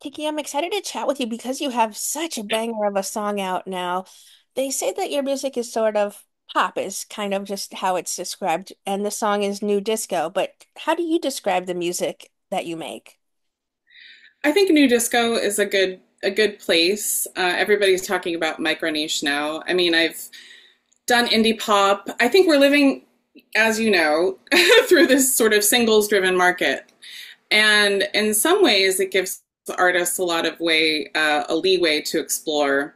Kiki, I'm excited to chat with you because you have such a banger of a song out now. They say that your music is sort of pop, is kind of just how it's described, and the song is nu disco. But how do you describe the music that you make? I think nu disco is a good a good place. Uh, everybody's talking about micro niche now. I mean, I've done indie pop. I think we're living, as you know, through this sort of singles driven market, and in some ways, it gives artists a lot of way uh, a leeway to explore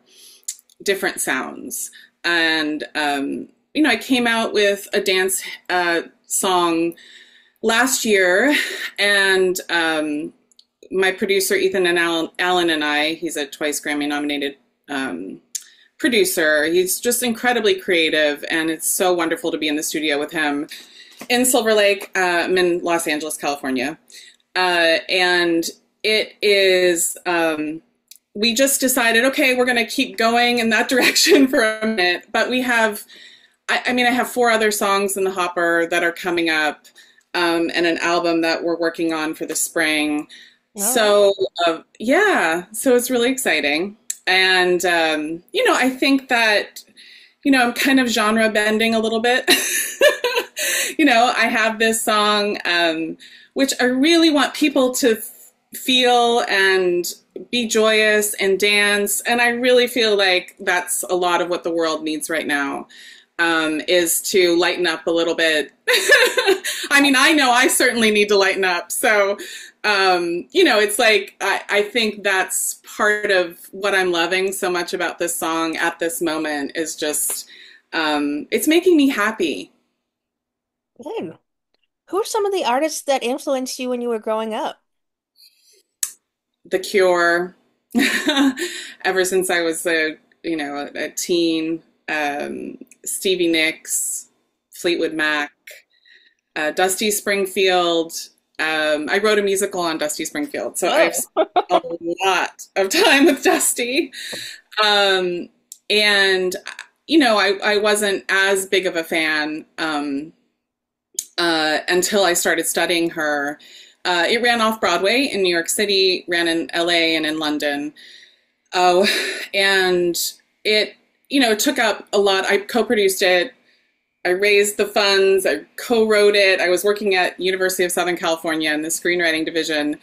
different sounds. And um, you know, I came out with a dance uh, song last year, and um, my producer Ethan and Alan, and I, he's a twice Grammy nominated um, producer. He's just incredibly creative, and it's so wonderful to be in the studio with him in Silver Lake. Uh, I'm in Los Angeles, California, uh, and it is. Um, we just decided, okay, we're going to keep going in that direction for a minute, but we have. I, I mean, I have four other songs in the hopper that are coming up, um, and an album that we're working on for the spring. Oh. So uh, yeah, so it's really exciting, and um, you know, I think that you know I'm kind of genre bending a little bit. you know, I have this song um, which I really want people to feel and be joyous and dance, and I really feel like that's a lot of what the world needs right now. Um, is to lighten up a little bit. I mean, I know I certainly need to lighten up. So um, you know, it's like I, I think that's part of what I'm loving so much about this song at this moment is just um, it's making me happy. Good. Who are some of the artists that influenced you when you were growing up? The Cure. Ever since I was a you know a, teen, um, Stevie Nicks, Fleetwood Mac, uh, Dusty Springfield. Um, I wrote a musical on Dusty Springfield, so oh. I've spent a lot of time with Dusty. Um, and you know, I, I wasn't as big of a fan um, uh, until I started studying her. Uh, it ran off Broadway in New York City, ran in LA and in London. Oh, and it, you know, took up a lot. I co-produced it I raised the funds. I co-wrote it. I was working at University of Southern California in the screenwriting division,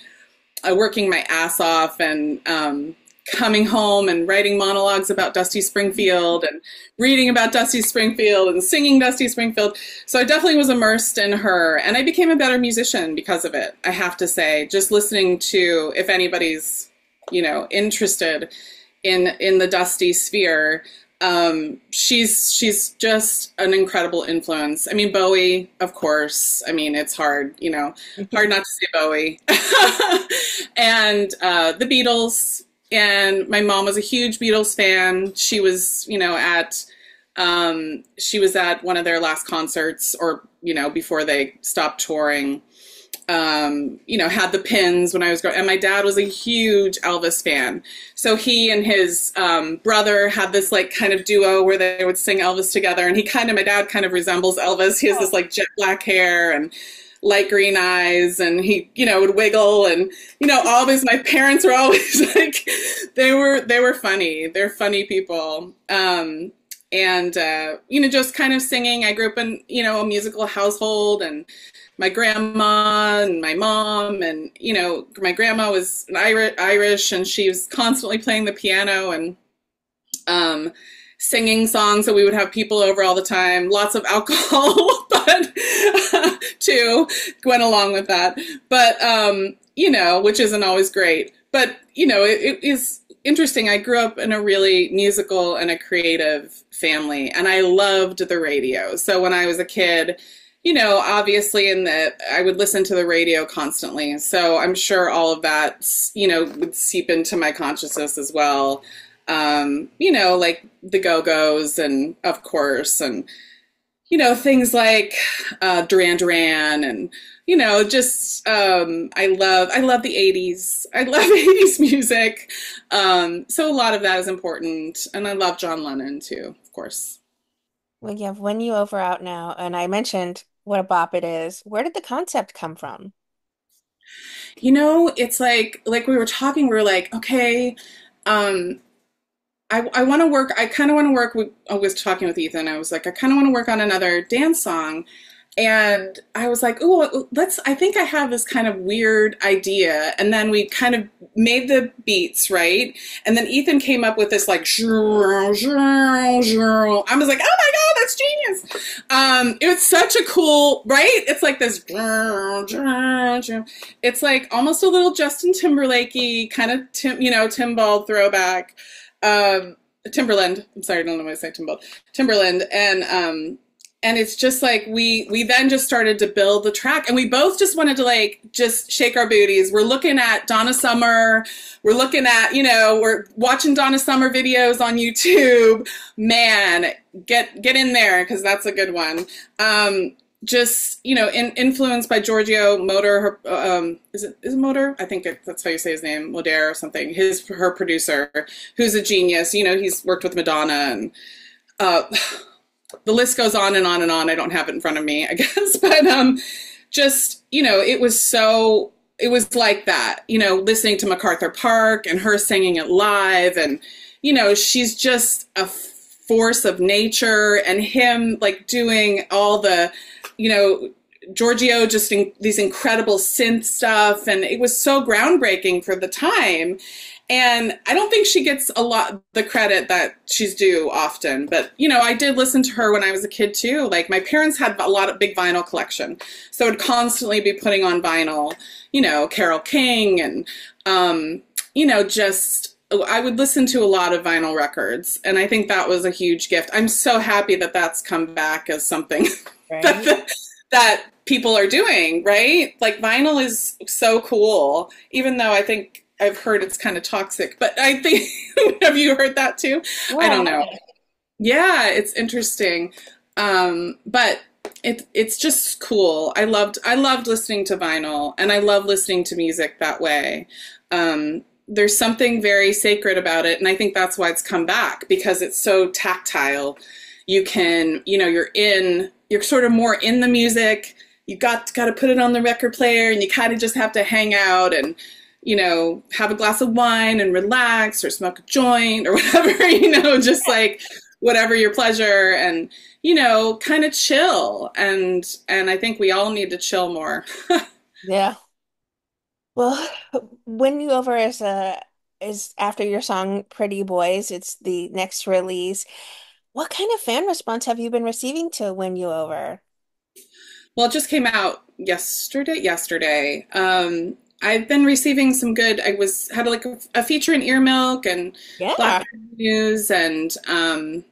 uh, working my ass off and um, coming home and writing monologues about Dusty Springfield and reading about Dusty Springfield and singing Dusty Springfield. So I definitely was immersed in her, and I became a better musician because of it. I have to say, just listening to if anybody's you know interested in in the Dusty sphere um, she's she's just an incredible influence. I mean, Bowie, of course. I mean, it's hard, you know, mm-hmm. hard not to say Bowie. and uh, the Beatles. And my mom was a huge Beatles fan. She was, you know, at um, she was at one of their last concerts, or you know, before they stopped touring um, you know, had the pins when I was growing, and my dad was a huge Elvis fan. So he and his um, brother had this like kind of duo where they would sing Elvis together, and he kind of, my dad kind of resembles Elvis. He has this like jet black hair and light green eyes, and he, you know, would wiggle, and you know, all these. My parents were always like, they were they were funny. They're funny people. Um, and uh, you know, just kind of singing. I grew up in you know a musical household, and my grandma and my mom and you know my grandma was an irish and she was constantly playing the piano and um, singing songs so we would have people over all the time. Lots of alcohol but too went along with that. But um, you know which isn't always great. But you know it, it is interesting. I grew up in a really musical and a creative family and i loved the radio. So when i was a kid you know, obviously in the I would listen to the radio constantly. So I'm sure all of that, you know, would seep into my consciousness as well. Um, you know, like the Go-Go's and of course and you know, things like uh, Duran Duran and you know, just um, I love I love the 80s. I love 80s music. Um, so a lot of that is important and I love John Lennon too, of course. Well, you have Win You Over Out now, and I mentioned what a bop it is. Where did the concept come from? You know, it's like like we were talking, we were like, okay, um, I, I want to work. I kind of want to work. With, I was talking with Ethan. I was like, I kind of want to work on another dance song, and I was like, oh, let's. I think I have this kind of weird idea, and then we kind of made the beats right, and then Ethan came up with this like, I was like, oh my god, that's genius. Um, it was such a cool, right? It's like this. It's like almost a little Justin Timberlakey kind of, Tim, you know, Timbal throwback um, Timberland. I'm sorry, I don't know why I say Timberland. Timberland, and um, and it's just like we we then just started to build the track, and we both just wanted to like just shake our booties. We're looking at Donna Summer. We're looking at you know we're watching Donna Summer videos on YouTube. Man, get get in there because that's a good one. Um, just you know in, influenced by Giorgio Moroder. Um, is it is it Motor? I think it, that's how you say his name, Moroder or something. His her producer, who's a genius. You know, he's worked with Madonna and uh, the list goes on and on and on. I don't have it in front of me, I guess, but um, just you know, it was so. It was like that, you know, listening to MacArthur Park and her singing it live, and you know, she's just a force of nature, and him like doing all the you know, Giorgio just in, these incredible synth stuff, and it was so groundbreaking for the time. And I don't think she gets a lot the credit that she's due often. But you know, I did listen to her when I was a kid too. Like my parents had a lot of big vinyl collection, so I'd constantly be putting on vinyl. You know, Carole King and um, you know, just I would listen to a lot of vinyl records, and I think that was a huge gift. I'm so happy that that's come back as something right. that, that people are doing, right? Like vinyl is so cool, even though I think I've heard it's kind of toxic, but I think, have you heard that too? I don't know. Yeah, it's interesting. Um, but it, it's just cool. I loved, I loved listening to vinyl and I love listening to music that way. Um, there's something very sacred about it. And I think that's why it's come back because it's so tactile. You can, you know, you're in you're sort of more in the music. You got got to put it on the record player, and you kind of just have to hang out and you know have a glass of wine and relax, or smoke a joint or whatever. You know, just like whatever your pleasure, and you know, kind of chill. And and I think we all need to chill more. yeah. Well, Win You Over is a is after your song Pretty Boys. It's the next release. What kind of fan response have you been receiving to Win You Over? Well, it just came out yesterday. Yesterday, um, I've been receiving some good. I was had like a, a feature in EARMILK and yeah. Black News and um,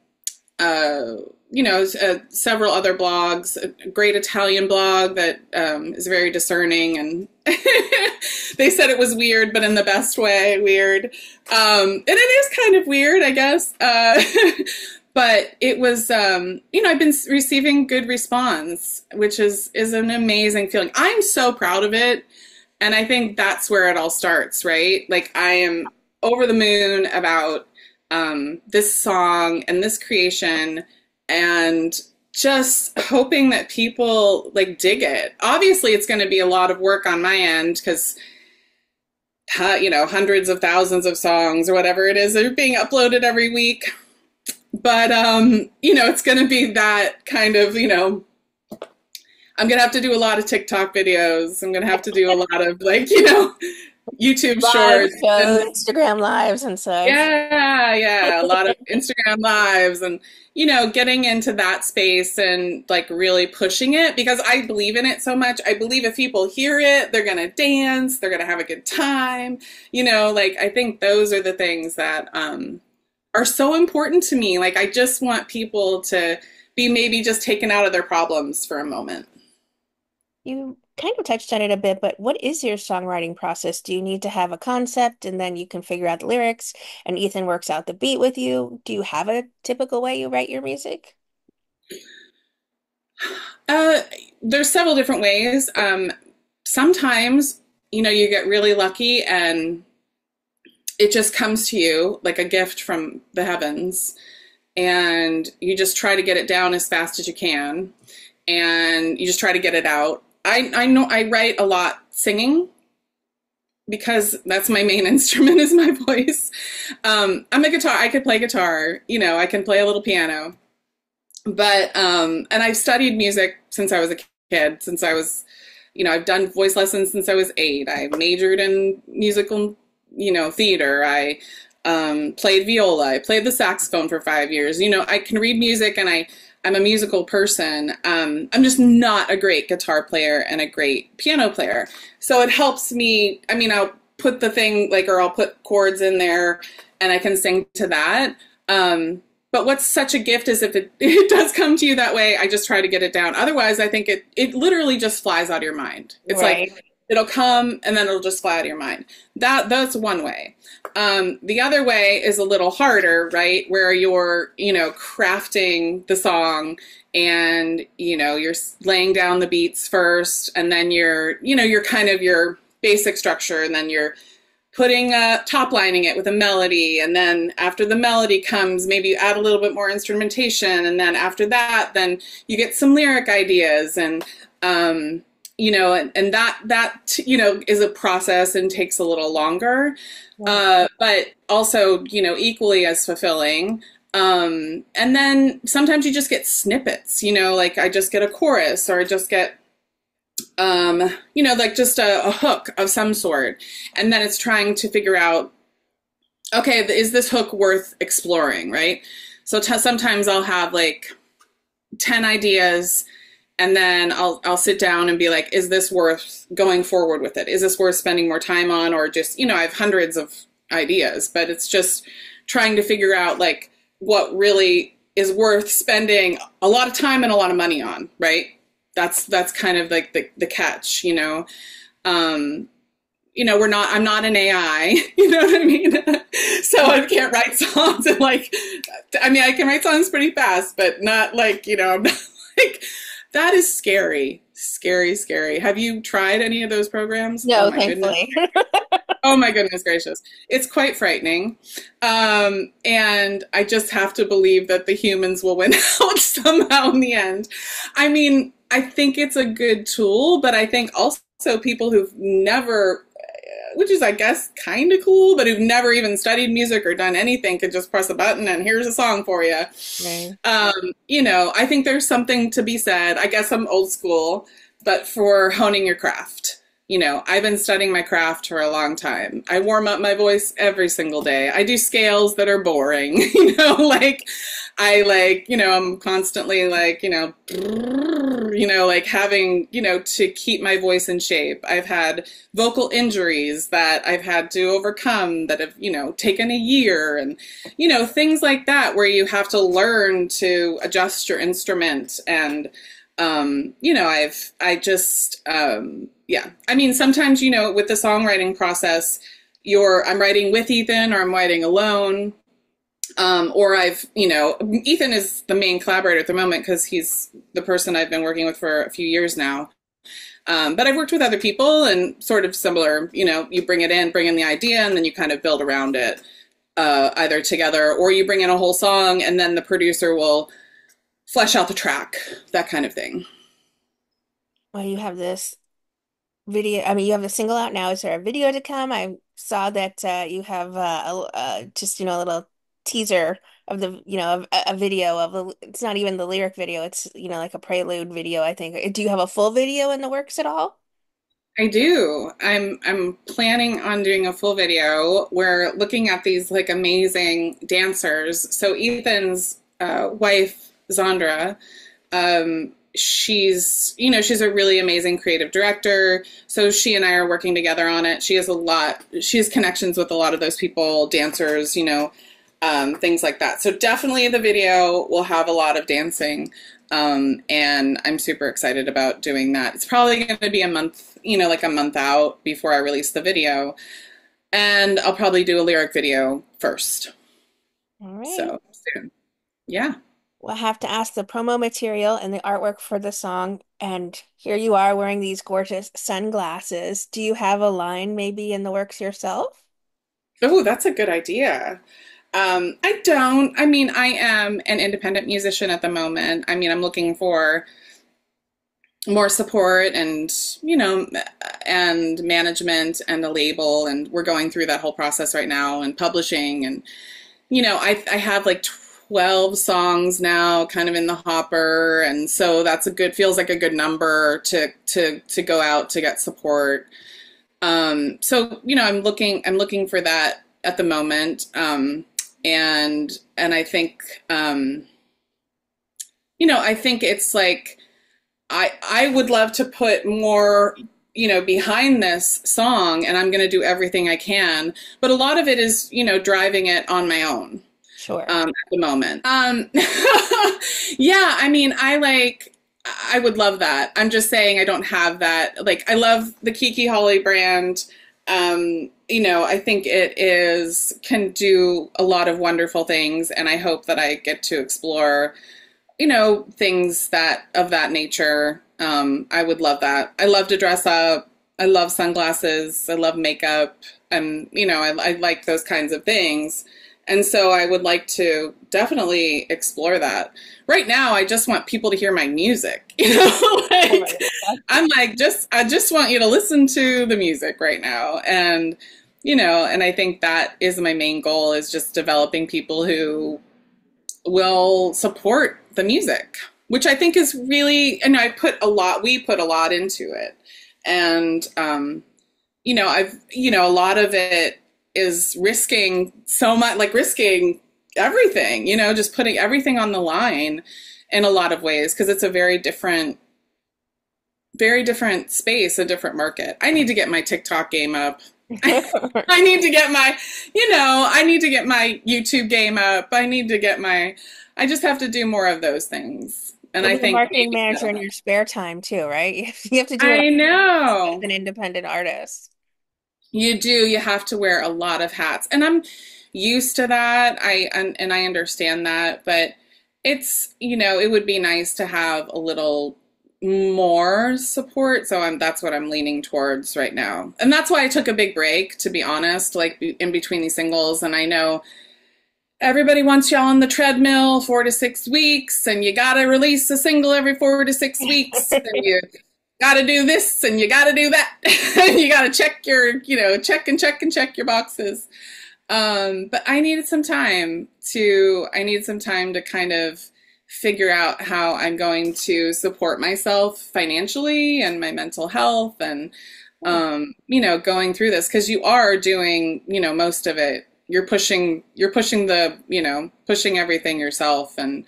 uh, you know uh, several other blogs. A great Italian blog that um, is very discerning and they said it was weird, but in the best way, weird. Um, and it is kind of weird, I guess. Uh, but it was um, you know i've been receiving good response which is is an amazing feeling. I'm so proud of it and i think that's where it all starts right? Like i am over the moon about um, this song and this creation and just hoping that people like dig it. Obviously it's going to be a lot of work on my end because you know hundreds of thousands of songs or whatever it is that are being uploaded every week but um, you know, it's going to be that kind of, you know, I'm going to have to do a lot of TikTok videos. I'm going to have to do a lot of like, you know, YouTube Live shorts, and, Instagram lives, and so yeah, yeah, a lot of Instagram lives, and you know, getting into that space and like really pushing it because I believe in it so much. I believe if people hear it, they're gonna dance, they're gonna have a good time. You know, like I think those are the things that um, are so important to me. Like, I just want people to be maybe just taken out of their problems for a moment. You kind of touched on it a bit, but what is your songwriting process? Do you need to have a concept and then you can figure out the lyrics and Ethan works out the beat with you? Do you have a typical way you write your music? Uh, there's several different ways. Um, sometimes, you know, you get really lucky and it just comes to you like a gift from the heavens and you just try to get it down as fast as you can and you just try to get it out i i know i write a lot singing because that's my main instrument is my voice. Um, I'm a guitar. I could play guitar. You know, I can play a little piano. But um, and I've studied music since I was a kid. Since I was, you know, I've done voice lessons since I was eight. I majored in musical, you know, theater. I um, played viola. I played the saxophone for five years. You know, I can read music and I I'm a musical person. Um, I'm just not a great guitar player and a great piano player. So it helps me. I mean, I'll put the thing like, or I'll put chords in there and I can sing to that. Um, but what's such a gift is if it, it does come to you that way, I just try to get it down. Otherwise, I think it, it literally just flies out of your mind. It's right. like, it'll come and then it'll just fly out of your mind. That that's one way. Um, the other way is a little harder, right? Where you're, you know, crafting the song and you know you're laying down the beats first, and then you're, you know, you're kind of your basic structure, and then you're putting a top lining it with a melody and then after the melody comes maybe you add a little bit more instrumentation and then after that then you get some lyric ideas and um, you know, and, and that that you know is a process and takes a little longer, uh, but also you know equally as fulfilling. Um, and then sometimes you just get snippets, you know, like I just get a chorus or I just get um, you know, like just a, a hook of some sort, and then it's trying to figure out, okay, is this hook worth exploring, right? So t- sometimes I'll have like ten ideas and then I'll I'll sit down and be like, is this worth going forward with it? Is this worth spending more time on, or just you know, I have hundreds of ideas, but it's just trying to figure out like what really is worth spending a lot of time and a lot of money on, right? That's that's kind of like the the catch, you know. Um, you know, we're not. I'm not an AI. You know what I mean? so I can't write songs and like. I mean, I can write songs pretty fast, but not like you know. I'm not like that is scary. Scary, scary. Have you tried any of those programs? No, oh thankfully. oh my goodness gracious. It's quite frightening. Um, and I just have to believe that the humans will win out somehow in the end. I mean, I think it's a good tool, but I think also people who've never which is, I guess, kind of cool, but who've never even studied music or done anything could just press a button and here's a song for you. Right. Um, you know, I think there's something to be said. I guess I'm old school, but for honing your craft. You know, I've been studying my craft for a long time. I warm up my voice every single day. I do scales that are boring, you know, like I like, you know, I'm constantly like, you know, you know, like having, you know, to keep my voice in shape. I've had vocal injuries that I've had to overcome that have, you know, taken a year and, you know, things like that where you have to learn to adjust your instrument and, um, you know, I've, I just, um, yeah. I mean, sometimes, you know, with the songwriting process, you're, I'm writing with Ethan or I'm writing alone um, or I've, you know, Ethan is the main collaborator at the moment because he's the person I've been working with for a few years now. Um, but I've worked with other people and sort of similar, you know, you bring it in, bring in the idea, and then you kind of build around it uh, either together or you bring in a whole song and then the producer will flesh out the track, that kind of thing. Well, you have this video. I mean, you have a single out now. Is there a video to come? I saw that uh, you have uh, a, uh, just, you know, a little teaser of the you know a, a video of the it's not even the lyric video it's you know like a prelude video I think do you have a full video in the works at all I do I'm I'm planning on doing a full video we're looking at these like amazing dancers so Ethan's uh, wife Zandra um, she's you know she's a really amazing creative director so she and i are working together on it she has a lot she has connections with a lot of those people dancers you know um, things like that. So definitely the video will have a lot of dancing. Um, and I'm super excited about doing that. It's probably going to be a month, you know, like a month out before I release the video. And I'll probably do a lyric video first. All right. So soon. Yeah. We'll have to ask the promo material and the artwork for the song. And here you are wearing these gorgeous sunglasses. Do you have a line maybe in the works yourself? Oh, that's a good idea. Um, I don't. I mean, I am an independent musician at the moment. I mean, I'm looking for more support and you know and management and a label and we're going through that whole process right now and publishing and you know i i have like 12 songs now kind of in the hopper and so that's a good feels like a good number to to to go out to get support. Um so you know i'm looking i'm looking for that at the moment um and and i think um you know i think it's like I I would love to put more you know behind this song and I'm going to do everything I can but a lot of it is you know driving it on my own sure um, at the moment um, yeah I mean I like I would love that I'm just saying I don't have that like I love the Kiki Holli brand um, you know I think it is can do a lot of wonderful things and I hope that I get to explore you know, things that of that nature. Um, I would love that. I love to dress up. I love sunglasses. I love makeup. And, you know, I, I like those kinds of things. And so I would like to definitely explore that. Right now, I just want people to hear my music. You know, like, I'm like, just I just want you to listen to the music right now, and you know, and I think that is my main goal is just developing people who will support the music, which I think is really, and I put a lot, we put a lot into it. And, um, you know, I've, you know, a lot of it is risking so much, like risking everything, you know, just putting everything on the line in a lot of ways because it's a very different very different space, a different market. I need to get my TikTok game up. I need to get my, you know, I need to get my YouTube game up. I need to get my I just have to do more of those things. And I think marketing manager in your spare time too, right? You have to do. I know as an independent artist. You do. You have to wear a lot of hats, and I'm used to that. I and, and I understand that, but it's you know it would be nice to have a little more support. So I'm that's what I'm leaning towards right now, and that's why I took a big break. To be honest, like in between these singles, and I know everybody wants y'all on the treadmill four to six weeks, and you got to release a single every four to six weeks, and you got to do this and you got to do that, and you got to check your, you know, check and check and check your boxes. Um, but I needed some time to, I needed some time to kind of figure out how I'm going to support myself financially and my mental health and um, you know, going through this. Because you are doing, you know, most of it. You're pushing you're pushing the you know pushing everything yourself and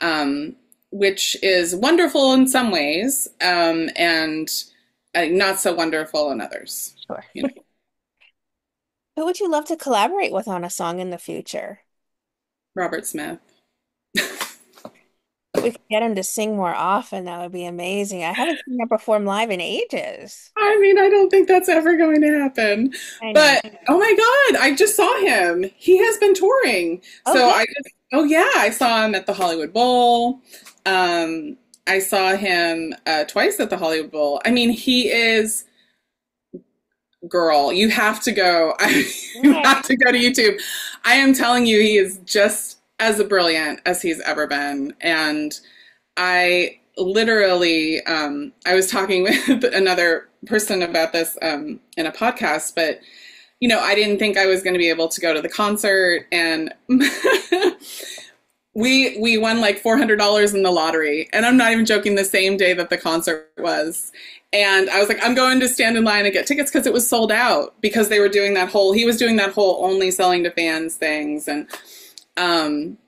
um, which is wonderful in some ways um, and uh, not so wonderful in others sure you know? who would you love to collaborate with on a song in the future robert smith we could get him to sing more often, that would be amazing. I haven't seen him perform live in ages. I mean, I don't think that's ever going to happen. But oh my God, I just saw him. He has been touring. Oh, so I just, oh yeah, I saw him at the Hollywood Bowl. Um, I saw him uh, twice at the Hollywood Bowl. I mean, he is girl. You have to go. you have to go to YouTube. I am telling you, he is just as brilliant as he's ever been. And I literally, um, I was talking with another person about this um, in a podcast, but you know, I didn't think I was going to be able to go to the concert, and we we won like four hundred dollars in the lottery, and I'm not even joking. The same day that the concert was, and I was like, I'm going to stand in line and get tickets because it was sold out because they were doing that whole. He was doing that whole only selling to fans things, and um,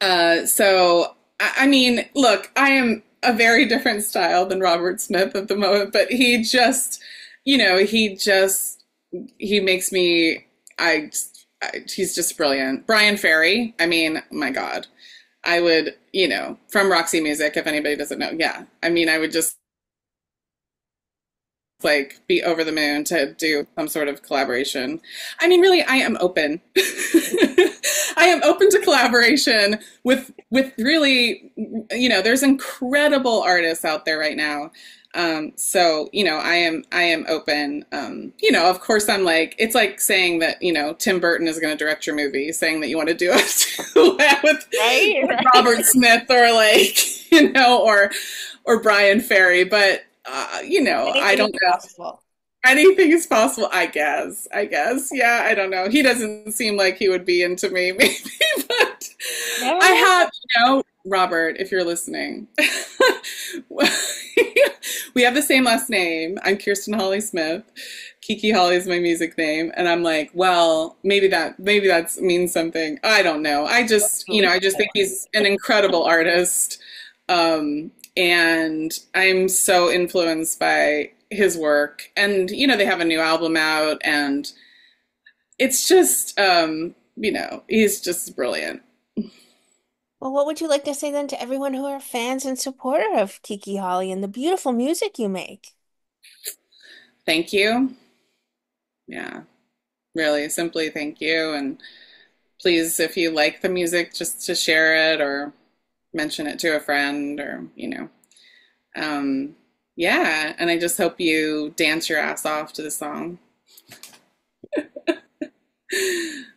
uh, so, I, I mean, look, I am a very different style than Robert Smith at the moment, but he just, you know, he just, he makes me, I, I he's just brilliant. Bryan Ferry, I mean, my God. I would, you know, from Roxy Music, if anybody doesn't know, yeah. I mean, I would just like be over the moon to do some sort of collaboration. I mean, really, I am open. I am open to collaboration with with really, you know, there's incredible artists out there right now. Um, so you know, I am I am open. Um, you know, of course, I'm like it's like saying that you know Tim Burton is going to direct your movie, saying that you want to do it with, right, with Robert Smith or like you know or or Bryan Ferry, but uh, you know, Anything I don't know. possible. Anything is possible, I guess. I guess. Yeah, I don't know. He doesn't seem like he would be into me, maybe, but Never I have, you know, Robert, if you're listening, we have the same last name. I'm Kirsten Holly Smith. Kiki Holli is my music name, and I'm like, well, maybe that maybe that means something. I don't know. I just, you know, I just think he's an incredible artist, um, and I'm so influenced by his work. And you know, they have a new album out, and it's just, um, you know, he's just brilliant. Well, what would you like to say then to everyone who are fans and supporter of Kiki Holli and the beautiful music you make? Thank you. Yeah, really simply thank you. And please, if you like the music, just to share it or mention it to a friend or, you know. Um, yeah, and I just hope you dance your ass off to the song.